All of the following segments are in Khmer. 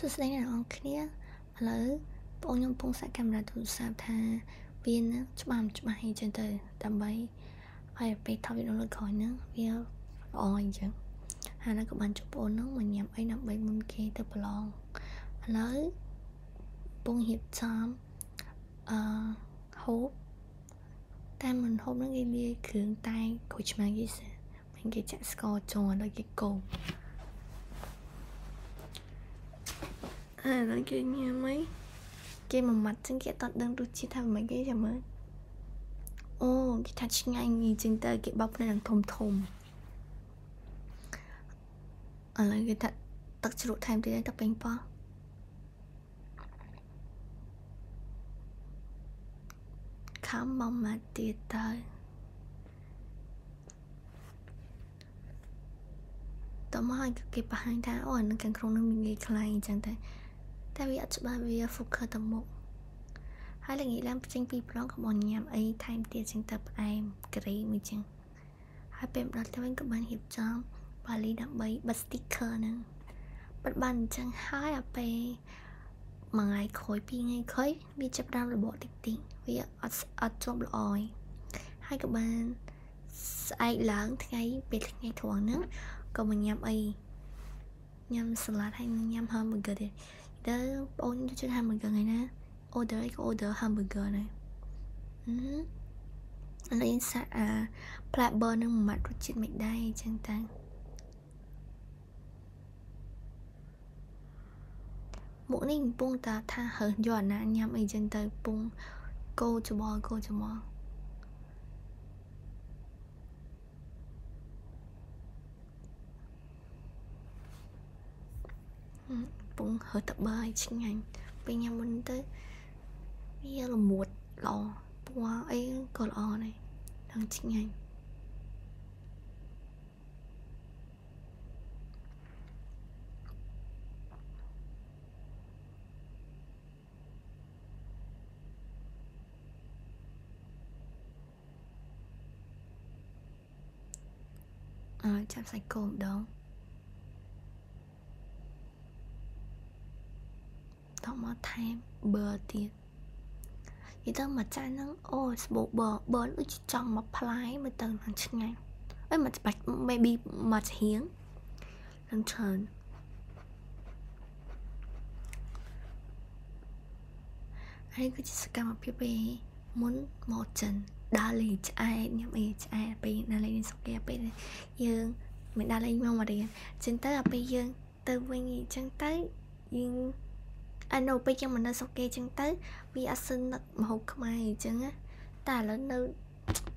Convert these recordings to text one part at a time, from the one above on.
សួស្តីអ្នកនរគ្នាឥឡូវបងខ្ញុំពងសាកកាមេរ៉ាទូរស័ព្ទថាវាច្បាស់ច្បាស់អីចឹងទៅដើម្បីឲ្យពេលថតវីដេអូលើក្រោយហ្នឹងវាល្អអញ្ចឹងហើយនៅក៏បានជួបបងហ្នឹងមកញ៉ាំអីដើម្បីមុនគេទៅប្រឡងឥឡូវបងហៀបចំអឺហូបតែមិនហូបហ្នឹងគេលាយគ្រឿងតែក្រូចឆ្មាគេសិមិនគេចាក់ស្ករចូលដល់គេកូ រអើដល់គេញ៉ាំអីគេមួយម៉ាត់ចឹងគេអត់ដឹងរសជាតិថាមិនគេចាំមើលអូគេថាឆ្ងាញ់អីចឹងទៅគេបោកភ្នែកនឹងធំធំឥឡូវគេថាទឹកជ្រក់ថែមទៀតទឹកពេញប៉ោះខំមកមកទៀតទៅតោះមកឲ្យគេបង្ហាញថាអូអានឹងខាងក្នុងនឹងមានងាយខ្លាំងអញ្ចឹងតែ តែវាអត់ច្បាស់វា focus ទៅមុខហើយល្ងាចឡើងចេញពីប្លង់ក៏បងញ៉ាំអីថែមទៀតចឹងទៅផ្អែមក្រីមួយចឹងហើយពេលដល់ទៅវិញក៏បានរៀបចំបាលីដើម្បីបិទ sticker ហ្នឹងបិទបានអញ្ចឹងហើយអាពេលមួយថ្ងៃក្រោយពីរថ្ងៃក្រោយវាចាប់ដើមរបកតិចតិចវាអត់អត់ជាប់ល្អហើយហើយក៏បានស្អែកឡើងថ្ងៃពេលថ្ងៃត្រង់ហ្នឹងក៏មកញ៉ាំអីញ៉ាំសាឡាត់ហើយញ៉ាំ hamburger ទៀត ទៅបងចូលចិត្ត hamburger ថ្ងៃណា order អីក៏ order hamburger ដែរអឺលេងសាអា plat burger នឹងមួយម៉ាត់រសជាតិមិនដែរអញ្ចឹងតាមុខនេះកំពុងតែថាហើយកអាណាញ៉ាំអីចឹងទៅកំពុងកោច្បល់កោច្បល់ ពងហើតបើឲ្យឆ្ងាញ់ពេលញ៉ាំមុនទៅវាល្មួតល្អពណ៌អីក៏ល្អដែរដល់ឆ្ងាញ់អើចា ប់សាច់គោម្ដងតមកថែមប៊ឺទៀតនិយាយទៅមួយចានហ្នឹងអូស្បូប៊ឺប៊ឺដូចចង់មកផ្លែមើលទៅនឹងឆ្ងាញ់អីមកបាច់ maybe មកហៀងនឹងច្រើនហើយគឺជាសកម្មភាពពេលមុនមកចិនដើរលេងឆ្អែតញ៉ាំអីឆ្អែតពេលដើរលេងសុកាពេលយើងមិនដើរលេងមកមករៀនចឹងទៅដល់ពេលយើងទៅវិញអញ្ចឹងទៅយើង អានៅពេលយើងមកនៅស្រុកគេចឹងទៅវាអត់សឹងនឹកម្ហូបខ្មែរអញ្ចឹងណាតែឥឡូវនៅ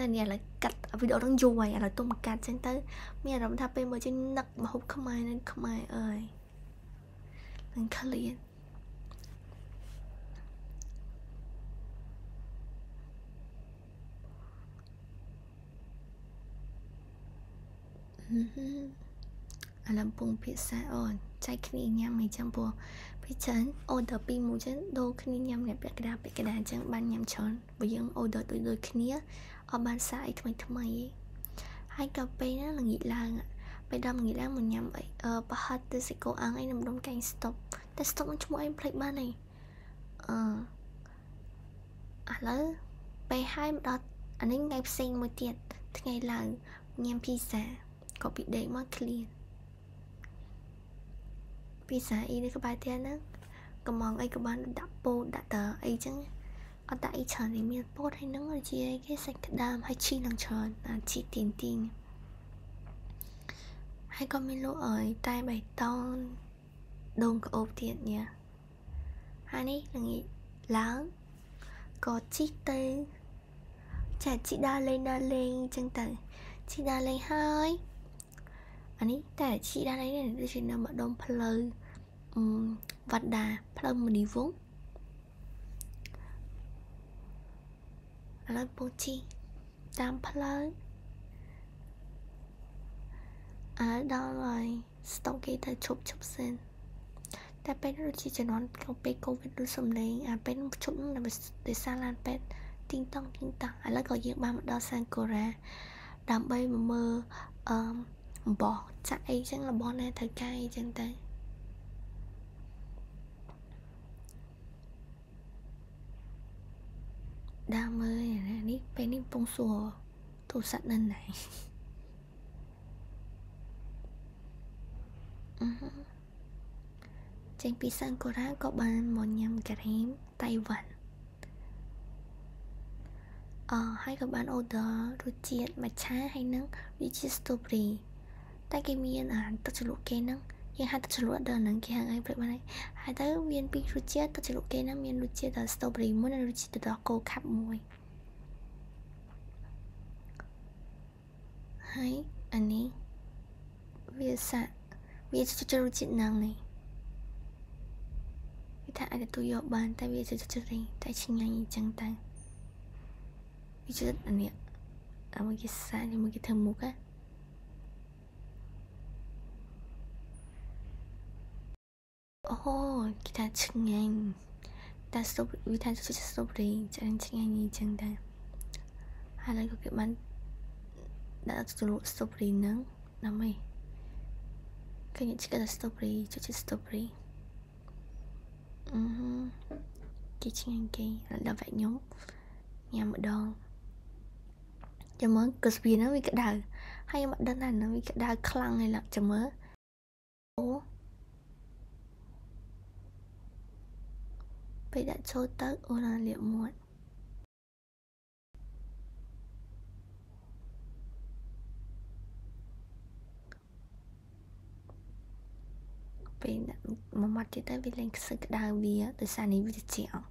នៅនេះឥឡូវកាត់វីដេអូនឹងយូរហើយឥឡូវទុំកាត់ចឹងទៅមានអារម្មណ៍ថាពេលមើលចេញនឹកម្ហូបខ្មែរនៅខ្មែរអើយនឹងឃ្លានឥឡូវពងភាសាអូនចែកគ្នាញ៉ាំអីចឹងព្រោះ ពីច្រើន order ពីមួយចឹងដូរគ្នាញ៉ាំអ្នកពាក់កណ្ដាលពាក់កណ្ដាលចឹងបានញ៉ាំច្រើនបើយើង order ដូចដូចគ្នាអត់បានសាអីថ្មីថ្មីហើយក៏ពេលហ្នឹងល្ងាចឡើងពេលដល់ល្ងាចឡើងមកញ៉ាំអីអឺប្រហិតទៅសិកូអាំងអីនំដុំកែង stop តែ stop នឹងឈ្មោះអីផ្លេចបានអីអឺឥឡូវពេលហើយមកដល់អានេះថ្ងៃផ្សេងមួយទៀតថ្ងៃឡើងញ៉ាំភីសាក៏ពីដេកមកឃ្លាន ពីសាអ៊ីនេះក្បែរផ្ទះហ្នឹងកំងអីក៏បានដាក់ពោតដាក់តើអីចឹងអត់ដាក់អីច្រើននេះមានពោតហើយនឹងជាគេសាច់ក្តាមហើយឈីនឹងច្រើនអាឈីទីងទីងហើយក៏មានលក់អើយតែបៃតងដូងក្អូបទៀតញ៉ាហើយនេះល្ងាចឡើងក៏ជីកទៅចាជីដើរលេងដើរលេងចឹងទៅជីដើរលេងហើយអានេះតែជីដើរលេងនេះដូចជានៅម្ដុំផ្លូវ វត្តដាផ្លូវមនីវងឥឡូវពូជីតាមផ្លូវអើដល់ហើយស្តុកគេទៅឈប់ឈប់សិនតែពេលដូចជាជំនាន់ក្នុងពេលកូវីដឬសំឡេងអាពេលឈប់នៅដោយសារឡានពេទ្យទីងតង់ទីងតង់ឥឡូវក៏យើងបានមកដល់សានកូរ៉ាដើម្បីមកមើលអឺអំបោះចាក់អីចឹងរបស់ណាត្រូវកាយអីចឹងទៅ ដើមមើលណានេះពេលនេះកំពុងសួរទូរស័ព្ទនៅណាចេញពីសិង្ហកូរ៉ាក៏បានមកញ៉ាំការីមតៃវ៉ាន់អហើយក៏បានអូដឺរសជាតិមច្ឆាហើយនឹងរសជាតិស្ទូប៊េរីតែគេមានអាទឹកជ្រលក់គេហ្នឹង យើងហៅទឹកជ្រលក់ដល់ហ្នឹងគេហៅអីព្រឹកបានហើយទៅមានពីររសជាតិទឹកជ្រលក់គេហ្នឹងមានរសជាតិដល់ strawberry មួយនិងរសជាតិដល់ cold cup មួយហើយអានេះវាសាក់វាជារសជាតិហ្នឹងនេះវាថាអាចទទួលយកបានតែវាជាជ្រេងតែឆ្ងាញ់អញ្ចឹងតែវាជាអានេះអាមកគេសាក់មកគេធ្វើមុខណា អូគេថាឆ្ងាញ់តែស្ទូវាថាជួយស្ទូរីឆ្ងាញ់ឆ្ងាញ់អញ្ចឹងដែរហើយក៏គេបានដាក់ជ្រលក់ស្ទូរីហ្នឹងដើម្បីឃើញឆ្កែស្ទូរីជួយស្ទូរីអឺគេឆ្ងាញ់គេដល់វែកខ្ញុំញ៉ាំម្ដងចាំមើលក៏ស្ពីហ្នឹងវាក្តៅហើយខ្ញុំអត់ដឹងថាហ្នឹងវាក្តៅខ្លាំងហើយឡើចាំមើលអូ ពេលដាក់ចូលទៅអូនលាកមាត់ពេលដាក់មួយម៉ាត់ទៀតទៅវាលែងខ្សឹកក្តៅវាដោយសារនេះវាត្រជាក់អឺ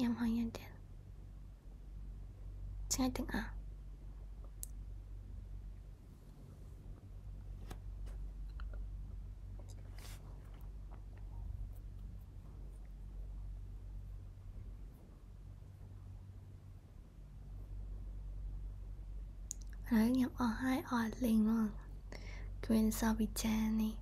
ញ៉ាំហើយញ៉ាំទៀតឆ្ងាញ់ទាំងអស់ ហើយខ្ញុំអស់ហើយអត់លេងមកគ្មានសវិចានេះ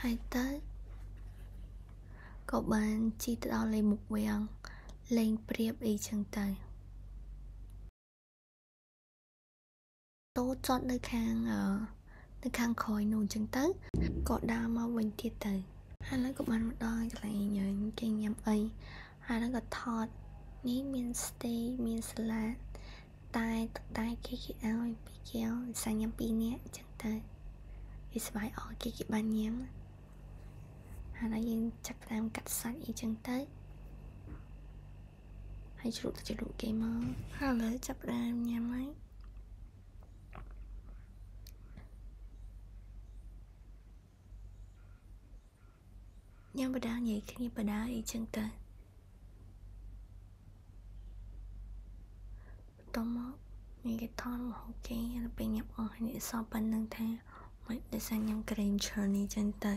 ហើយទៅក៏បានជីទៅដល់លេងមុខវាំងលេងព្រៀបអីចឹងទៅតូចចត់នៅខាងនៅខាងក្រោយនោះចឹងទៅក៏ដើរមកវិញទៀតទៅហើយឡើយក៏បានមកដល់កន្លែងយើងគេញ៉ាំអី ហើយហ្នឹងក៏ថតនេះមាន stay មានសាឡាតតែតែគេគេឲ្យពីគេឲ្យសាញ៉ាំពីរនាក់អញ្ចឹងទៅវាស្បាយអស់គេគេបានញ៉ាំហើយយើងចាក់តាមកាត់សាច់អីចឹងទៅហើយជ្រូកទៅជ្រូកគេមកហើយឥឡូវចាប់ដើមញ៉ាំហើយញ៉ាំបដានិយាយគ្នាបដាអីចឹងទៅ តមកនេះគេថតម្ហូបគេហើយពេលញ៉ាំអស់ហើយនេះសពប៉ុណ្្នឹងថាមិនដោយសារញ៉ាំក្រែមឈើនេះចឹងទៅ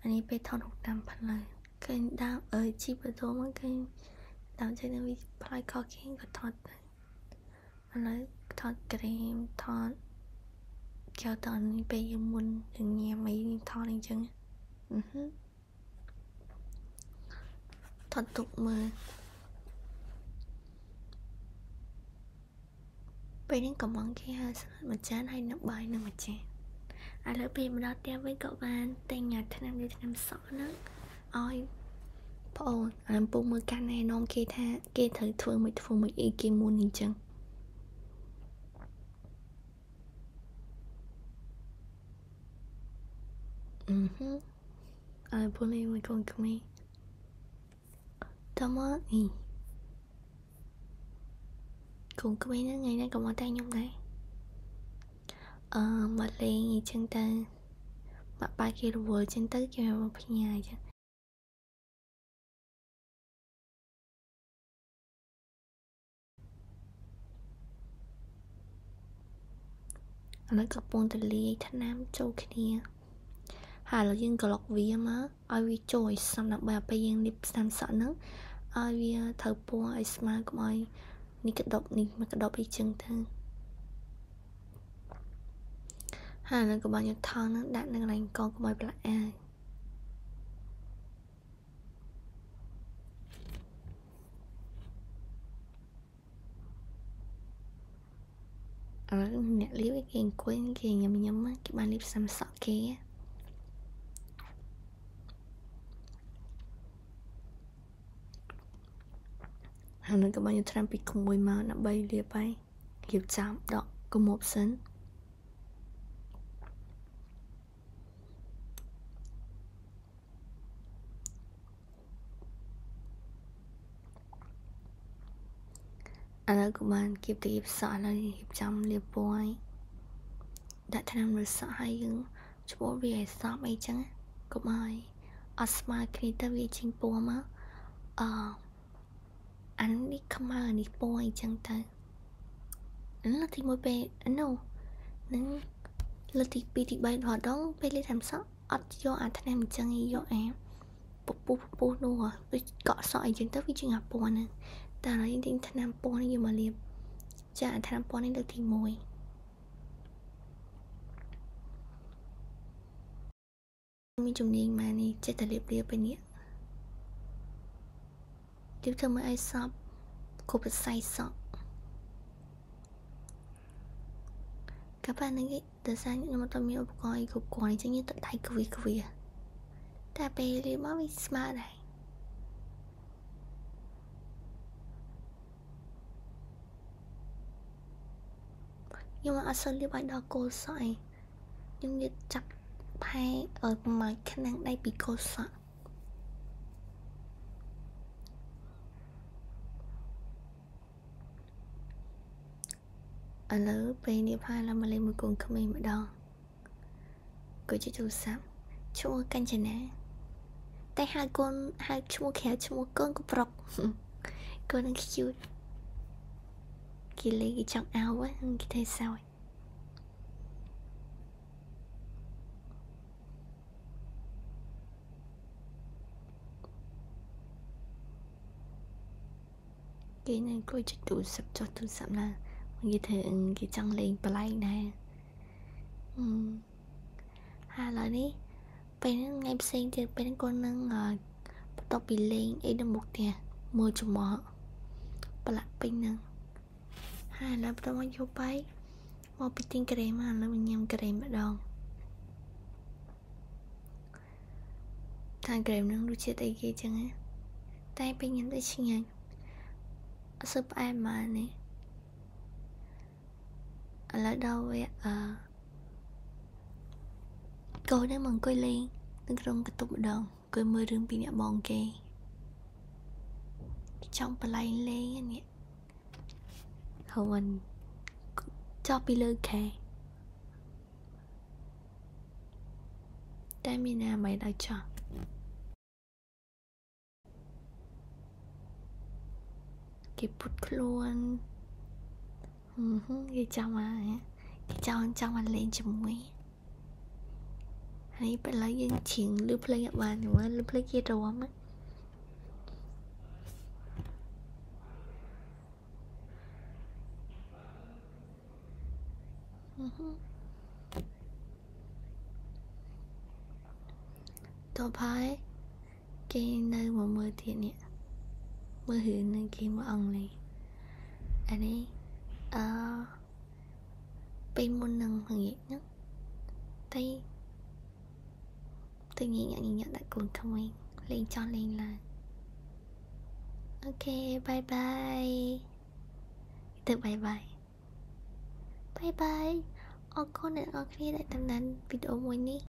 អានេះពេលថតរូបតាមផ្លូវឃើញដើរអើជីបដូរមកឃើញដើរចេញនៅវិផ្លូវខគេក៏ថតទៅឥឡូវថតក្រែមថតកៅតនេះពេលយើងមុនយើងញ៉ាំអីនេះថតអីចឹងអឺថតទុកមើល ពេលនេះកំងគេហៅស្លាតម្ចាស់ហើយនឹងបាយនឹងម្ចាស់ឥឡូវពេលមកដល់ផ្ទះវិញក៏បានតែងញ៉ាំឆ្នាំនេះឆ្នាំសក់ហ្នឹងឲ្យប្អូនអានពុកមើលកាន់ណែនាំគេថាគេត្រូវធ្វើមិនធ្វើមិនអីគេមុនអញ្ចឹងអឺហឺអើពុកនេះមួយកូនក្មេងតើមកអី កូនក្មេងហ្នឹងថ្ងៃនេះក៏មកតែខ្ញុំដែរអឺមកលេងអញ្ចឹងទៅមកបាយគេរវល់អញ្ចឹងទៅគេមកផ្ញើអញ្ចឹងឥឡូវកំពុងតែលាយថ្នាំចូលគ្នាហើយឥឡូវយើងក្លុកវាមកឲ្យវាចូលឲ្យសំដើម្បីឲ្យពេលយើងលាបថ្នាំសក់ហ្នឹងឲ្យវាត្រូវពណ៌ឲ្យស្មើកុំឲ្យ នេះក្តុបនេះមកក្តុបអីចឹងទៅហើយនឹងក៏បានយកថងនឹងដាក់នៅកន្លែងកងក្មួយប្រឡាក់អាវអរអ្នកលៀបគេអង្គុយគេញ៉ាំញ៉ាំគេបានលៀបសាំសក់គេ ហើយនឹងក៏បានយកត្រាំពីក្មួយមកដើម្បីលាបហើយលាបចាំដកកុំប់សិនឥឡូវក៏បានគៀបទៅគៀបសក់ហើយរៀបចំលាបពណ៌ហើយដាក់ថ្នាំលើសក់ហើយយើងឈ្មោះវាឲ្យសប់អីចឹងកុំឲ្យអត់ស្មើគ្នាទៅវាចេញពណ៌មកអ អានេះខ្មៅអានេះពណ៌អីចឹងទៅលើទី1ពេលនោះនឹងលើទី2ទី3ដល់ដងពេលលេខតាមសក់អត់យកអាថ្នាំអញ្ចឹងយកអាពពុះពពុះនោះវាកក់សក់អីចឹងទៅវាជាអាពណ៌ហ្នឹងតែឥឡូវយើងទិញថ្នាំពណ៌នេះយកមកលាបចាថ្នាំពណ៌នេះលើកទី1មានជំនាញម៉ែនេះចិត្តតែលាបលាបไปនេះ លាបធ្វើមើលឲ្យសពគ្រប់វិស័យសក់កាប៉ានឹងទៅសាញខ្ញុំអត់មានឧបករណ៍អីគ្រប់គ្រាន់អញ្ចឹងយើងទៅដៃគវីគវីតែពេលលាបមកវាស្មើដែរខ្ញុំអត់សូវលៀបឲ្យដល់គោលសក់ឯងខ្ញុំនិយាយចាប់ផែឲ្យមកខ្លាំងដៃពីគោលសក់ ឥឡូវពេលនេះផែឡើងមកលេងមួយកូនក្មេងម្ដងក៏ជាទូរស័ព្ទឈ្មោះកញ្ចនាតែហៅកូនហៅឈ្មោះក្រៅឈ្មោះកូនក៏ប្រុកកូននឹង cute គេលេងគេចង់អោគេធ្វើសោយគេនឹងគួយចុចទូរស័ព្ទចុះទូរស័ព្ទណា គេធ្វើគេចង់លេងប្លែកដែរហើយឥឡូវនេះពេលហ្នឹងថ្ងៃផ្សេងទៀតពេលហ្នឹងគាត់នឹងបន្ទាប់ពីលេងអីនៅមុខផ្ទះមើលចំអកប្រឡាក់ពេញហ្នឹងហើយឥឡូវបន្តមកយកបាយមកពីទិញក្រែមឥឡូវញ៉ាំក្រែមម្ដងថាក្រែមនឹងរសជាតិអីគេចឹងតែពេលញ៉ាំទៅឆ្ងាញ់អត់សូវផ្អែមមកនេះ ឥឡូវដល់វាអឺកូននេះមកអង្គុយលេងនៅក្នុងកតុបម្ដងអង្គុយមើលរឿងពីអ្នកបងគេចង់បលែងលេងនេះហើយមិនចប់ពីលើខែតែមានណាមិនដល់ចោះគេពុតខ្លួនគេចង់មកគេចង់ចង់មកលេងជាមួយហើយពេលឡើយយើងជ្រៀងលឺភ្លេងអត់បានមើលលឺភ្លេងគេរំណាតបហើយគេនៅ មកមើលទៀតនេះមើលរឿងនឹងគេមកអង់គ្លេសអានេះអឺពេលមុននឹងងាកហ្នឹងតែតែងា កងាកងាកដាក់កូនក្មេងលេងចោះលេងឡើងអូខេបាយបាយទៅបាយបាយបាយបាយអរគុណអ្នកនរគ្នាដែលតាមដានវីដេអូមួយនេះ